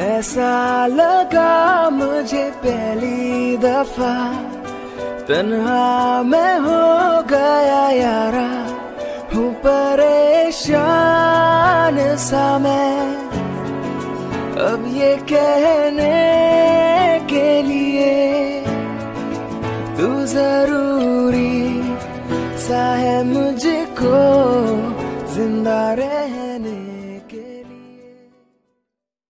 ऐसा लगा मुझे पहली दफ़ा। तन्हा मैं हो गया यारा, हूँ परेशान सा मैं। अब ये कहने के लिए तू ज़रूरी सा है मुझको ज़िंदा रहने।